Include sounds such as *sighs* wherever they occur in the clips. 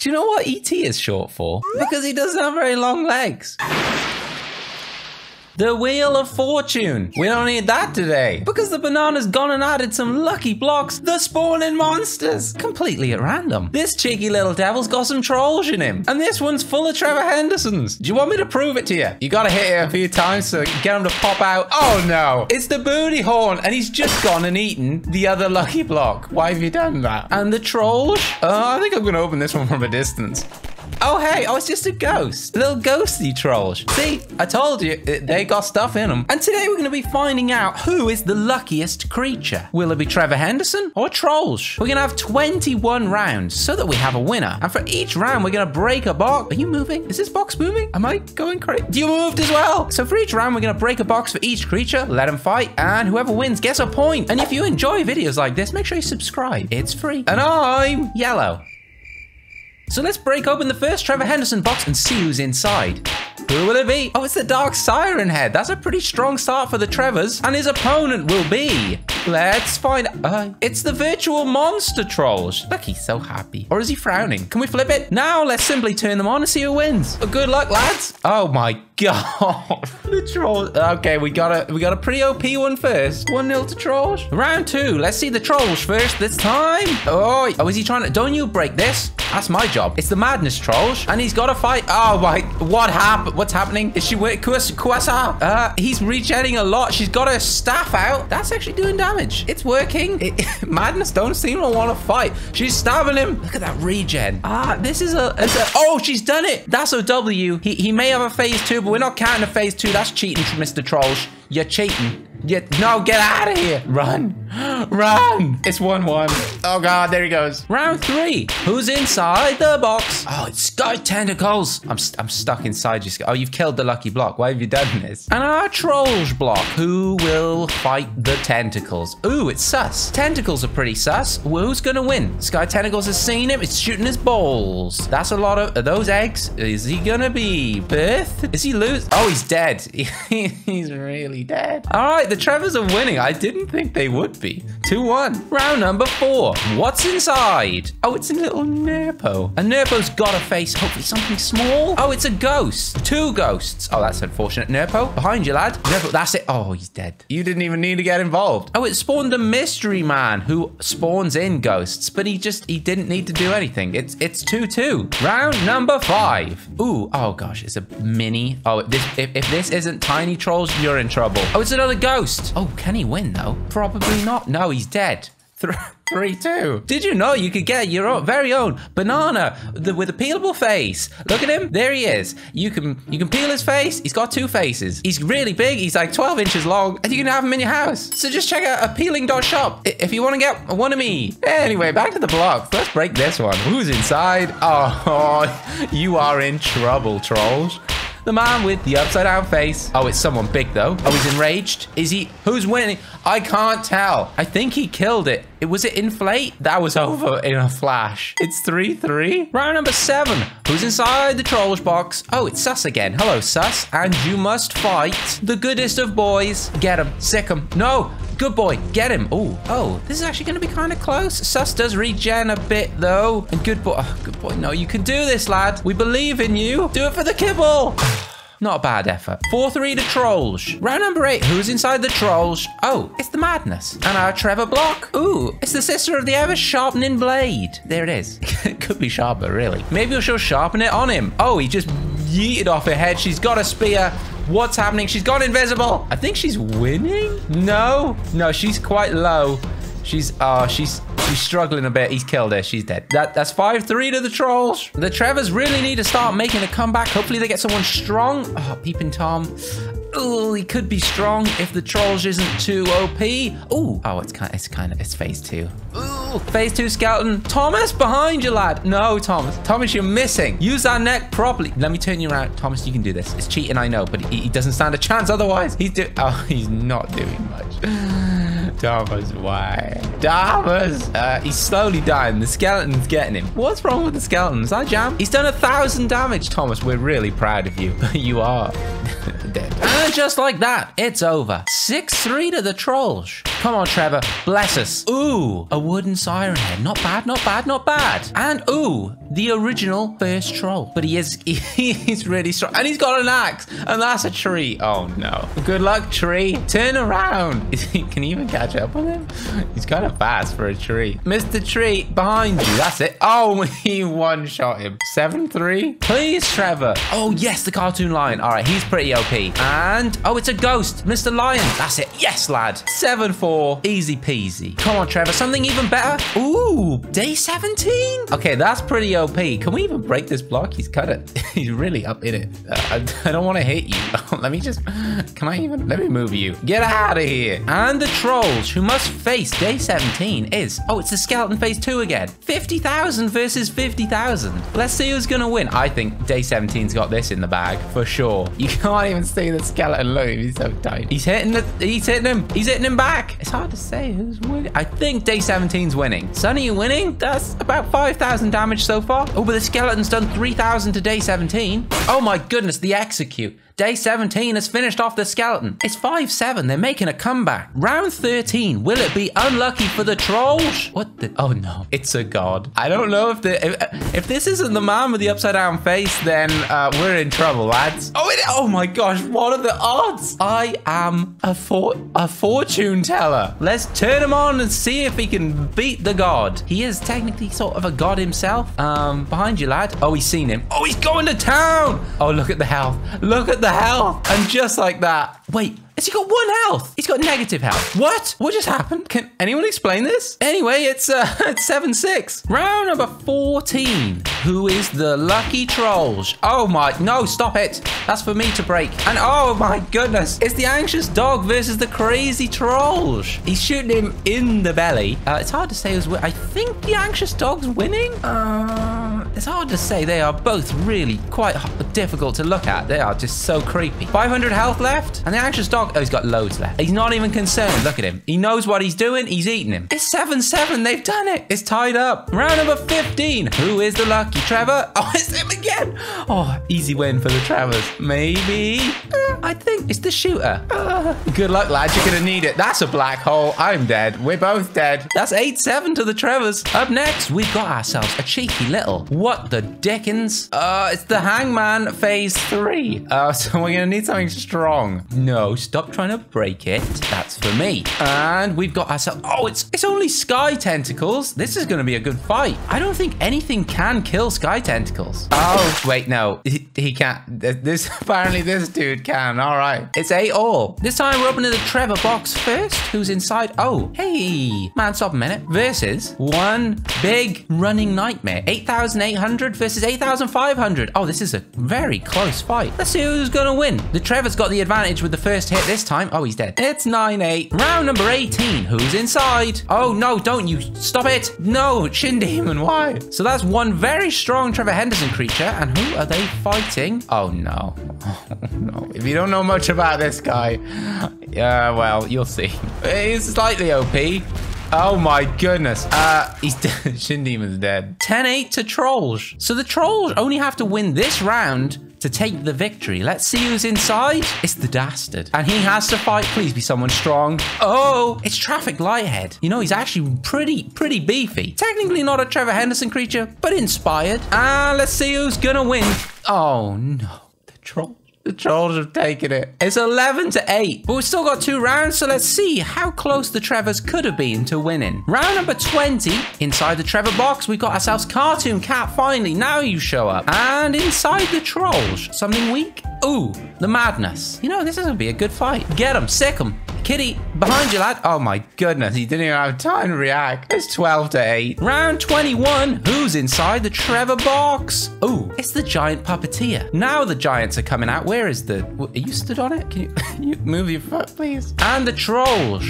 Do you know what ET is short for? Because he doesn't have very long legs. The Wheel of Fortune. We don't need that today. Because the banana's gone and added some lucky blocks. The spawning monsters. Completely at random. This cheeky little devil's got some trolls in him. And this one's full of Trevor Hendersons. Do you want me to prove it to you? You gotta hit it a few times so get him to pop out. Oh no. It's the booty horn. And he's just gone and eaten the other lucky block. Why have you done that? And the trolls? Uh, I think I'm gonna open this one from a distance. Oh, hey, oh, it's just a ghost. Little ghosty trolls. See, I told you, they got stuff in them. And today we're going to be finding out who is the luckiest creature. Will it be Trevor Henderson or trolls? We're going to have 21 rounds so that we have a winner. And for each round, we're going to break a box. Are you moving? Is this box moving? Am I going crazy? You moved as well. So for each round, we're going to break a box for each creature, let them fight, and whoever wins gets a point. And if you enjoy videos like this, make sure you subscribe. It's free. And I'm yellow. So let's break open the first Trevor Henderson box and see who's inside. Who will it be? Oh, it's the Dark Siren Head. That's a pretty strong start for the Trevors. And his opponent will be... Let's find... Uh, it's the Virtual Monster Trolls. Look, he's so happy. Or is he frowning? Can we flip it? Now, let's simply turn them on and see who wins. Oh, good luck, lads. Oh, my God. *laughs* the Trolls. Okay, we got a we got a pretty OP one first. 1-0 to Trolls. Round two. Let's see the Trolls first this time. Oh, oh, is he trying to... Don't you break this. That's my job. It's the Madness Trolls. And he's got to fight... Oh, my... What happened? What's happening? Is she with Kuasa? Uh, he's regenerating a lot. She's got her staff out. That's actually doing damage. It's working. It, *laughs* Madness don't seem to want to fight. She's stabbing him. Look at that regen. Ah, this is a, a... Oh, she's done it. That's a W. He, he may have a phase two, but we're not counting a phase two. That's cheating, Mr. Trolls. You're cheating. Get no, get out of here. Run. Run. It's 1-1. Oh god, there he goes. Round three. Who's inside the box? Oh, it's Sky Tentacles. I'm, st I'm stuck inside you. Oh, you've killed the lucky block. Why have you done this? And our Trolls block. Who will fight the tentacles? Ooh, it's sus. Tentacles are pretty sus. Who's gonna win? Sky Tentacles has seen him. It's shooting his balls. That's a lot of are those eggs. Is he gonna be birth? Is he lose? Oh, he's dead. *laughs* he's really dead. All right, the Trevors are winning. I didn't think they would be. 2-1. Round number four. What's inside? Oh, it's a little Nerpo. A Nerpo's got a face hopefully something small. Oh, it's a ghost. Two ghosts. Oh, that's unfortunate. Nerpo, behind you, lad. Nerpo, that's it. Oh, he's dead. You didn't even need to get involved. Oh, it spawned a mystery man who spawns in ghosts, but he just, he didn't need to do anything. It's it's 2-2. Round number five. Ooh, oh gosh, it's a mini. Oh, this if, if this isn't Tiny Trolls, you're in trouble. Oh, it's another ghost. Oh, can he win though? Probably not. No, he's dead. Three, two. Did you know you could get your own, very own banana the, with a peelable face? Look at him. There he is. You can you can peel his face. He's got two faces. He's really big. He's like 12 inches long, and you can have him in your house. So just check out apeeling.shop if you want to get one of me. Anyway, back to the blocks. Let's break this one. Who's inside? Oh, *laughs* you are in trouble, trolls. The man with the upside down face. Oh, it's someone big though. Oh, he's enraged. Is he? Who's winning? I can't tell. I think he killed it. It was it inflate? That was over in a flash. It's 3-3. Round number seven. Who's inside the trolls box? Oh, it's Sus again. Hello, Sus. And you must fight the goodest of boys. Get him. Sick him. No. Good boy. Get him. Oh, oh, this is actually going to be kind of close. Sus does regen a bit, though. And good boy. Oh, good boy. No, you can do this, lad. We believe in you. Do it for the kibble. *sighs* Not a bad effort. 4-3 to Trolls. Round number 8. Who's inside the Trolls? Oh, it's the Madness. And our Trevor Block. Ooh, it's the sister of the ever-sharpening blade. There it is. it *laughs* could be sharper, really. Maybe she'll sharpen it on him. Oh, he just yeeted off her head. She's got a spear. What's happening? She's gone invisible. I think she's winning. No, no, she's quite low. She's, oh, she's, she's struggling a bit. He's killed her. She's dead. That, that's 5-3 to the Trolls. The Trevors really need to start making a comeback. Hopefully they get someone strong. Oh, Peeping Tom. Oh, he could be strong if the Trolls isn't too OP. Ooh. Oh, it's kind of, it's kind of, it's phase two. Ooh, phase two skeleton. Thomas, behind you, lad. No, Thomas. Thomas, you're missing. Use that neck properly. Let me turn you around. Thomas, you can do this. It's cheating, I know, but he, he doesn't stand a chance otherwise. He's do Oh, *laughs* he's not doing much. *sighs* Thomas, why? Thomas! Uh, he's slowly dying. The skeleton's getting him. What's wrong with the skeleton? Is that jam? He's done a thousand damage, Thomas. We're really proud of you. *laughs* you are *laughs* dead. And just like that, it's over. 6-3 to the trolls. Come on, Trevor. Bless us. Ooh, a wooden Siren Head. Not bad, not bad, not bad. And, ooh, the original first troll. But he is, *laughs* he, he's really strong. And he's got an axe. And that's a tree. Oh, no. Good luck, tree. Turn around. *laughs* He, Can you even catch up with him? *laughs* He's kind of fast for a tree. Mr. Tree, behind you. That's it. Oh, he one-shot him. 7-3. Please, Trevor. Oh, yes, the cartoon lion. All right, he's pretty OP. And, oh, it's a ghost. Mr. Lion. That's it. Yes, lad. 7-4. Easy peasy. Come on, Trevor. Something even better. Ooh, day 17? Okay, that's pretty OP. Can we even break this block? He's cut it. *laughs* He's really up in it. Uh, I, I don't want to hit you. *laughs* let me just... Can I even... Let me move you. Get out of here. And the trolls who must face day 17 is... Oh, it's the skeleton phase 2 again. 50,000 versus 50,000. Let's see who's going to win. I think day 17's got this in the bag for sure. You can't even see the skeleton. Look, he's so tiny. He's hitting the... He's hitting him. He's hitting him back. It's hard to say who's winning. I think day 17's winning. Sunny, you winning? That's about 5,000 damage so far. Oh, but the skeleton's done 3,000 to day 17. Oh my goodness, the execute. Day 17 has finished off the skeleton. It's 5-7. They're making a comeback. Round 13. Will it be unlucky for the trolls? What the? Oh, no. It's a god. I don't know if the if, if this isn't the man with the upside down face, then uh, we're in trouble, lads. Oh, it, oh my gosh. What are the odds? I am a, for, a fortune teller. Let's turn him on and see if he can beat the god. He is technically sort of a god himself. Um, Behind you, lad. Oh, he's seen him. Oh, he's going to town. Oh, look at the health. Look at the health. And just like that. Wait, has he got one health? He's got negative health. What? What just happened? Can anyone explain this? Anyway, it's uh, *laughs* it's 7-6. Round number 14. Who is the lucky trolls? Oh my, no, stop it. That's for me to break. And oh my goodness, it's the anxious dog versus the crazy trolls. He's shooting him in the belly. Uh, it's hard to say who's I think the anxious dog's winning. Uh, it's hard to say. They are both really quite difficult to look at. They are just so creepy. 500 health left. And the anxious dog, oh, he's got loads left. He's not even concerned. Look at him. He knows what he's doing. He's eating him. It's 7-7. They've done it. It's tied up. Round number 15. Who is the lucky Trevor? *laughs* Oh, it's him again. Oh, easy win for the Trevors. Maybe. Uh, I think it's the shooter. Uh, good luck, lads. You're going to need it. That's a black hole. I'm dead. We're both dead. That's 8-7 to the Trevors. Up next, we've got ourselves a cheeky little what the dickens? Uh, it's the Hangman Phase 3. Uh, *laughs* so we're going to need something strong. No, stop trying to break it. That's for me. And we've got ourselves... Oh, it's, it's only Sky Tentacles. This is going to be a good fight. I don't think anything can kill Sky Tentacles. Oh, wait, no. He, he can't. This *laughs* Apparently, this dude can. All right. It's 8 all. This time, we're opening the Trevor box first. Who's inside? Oh, hey. Man, stop a minute. Versus one big running nightmare. 8,800 versus 8,500. Oh, this is a very close fight. Let's see who's to win. The Trevor's got the advantage with the first hit this time. Oh, he's dead. It's 9-8. Round number 18. Who's inside? Oh, no, don't you. Stop it. No, Chin Demon. Why? So that's one very strong Trevor Henderson creature. And who are they fighting? Oh, no. *laughs* Oh, no. If you don't know much about this guy, yeah, well, you'll see. He's slightly OP. Oh my goodness. Uh, *laughs* he's dead. Shin Demon's dead. 10-8 to Trolls. So the Trolls only have to win this round to take the victory. Let's see who's inside. It's the Dastard. And he has to fight. Please be someone strong. Oh, it's Traffic Lighthead. You know, he's actually pretty, pretty beefy. Technically not a Trevor Henderson creature, but inspired. Ah, let's see who's gonna win. Oh no, the Troll. The trolls have taken it. It's 11 to 8, but we've still got two rounds, so let's see how close the Trevors could have been to winning. Round number 20, inside the Trevor box, we've got ourselves Cartoon Cat finally. Now you show up. And inside the trolls, something weak? Ooh, the madness. You know, this is going to be a good fight. Get him, sick him. Kitty, behind you, lad. Oh my goodness, he didn't even have time to react. It's 12 to 8. Round 21. Who's inside the Trevor box? Oh, it's the giant puppeteer. Now the giants are coming out. Where is the... Are you stood on it? Can you, *laughs* you move your foot, please? And the trolls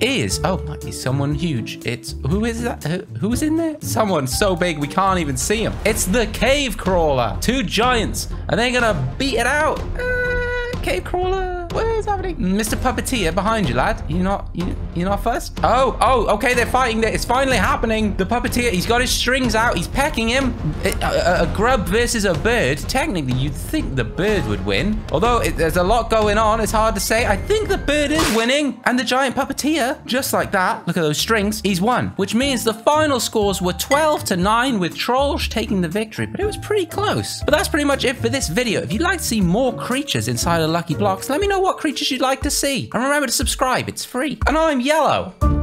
is oh might be someone huge it's who is that who, who's in there someone so big we can't even see him it's the cave crawler two giants are they're gonna beat it out uh, cave crawler What is happening? Mr. Puppeteer behind you, lad. You not you you not first? Oh, oh, okay, they're fighting. It's finally happening. The puppeteer, he's got his strings out. He's pecking him. A, a, a grub versus a bird. Technically, you'd think the bird would win. Although it, there's a lot going on, it's hard to say. I think the bird is winning. And the giant puppeteer, just like that, look at those strings, he's won. Which means the final scores were 12 to 9 with Trolls taking the victory. But it was pretty close. But that's pretty much it for this video. If you'd like to see more creatures inside of Lucky Blocks, let me know what creatures you'd like to see. And remember to subscribe, it's free. And I'm Yellow.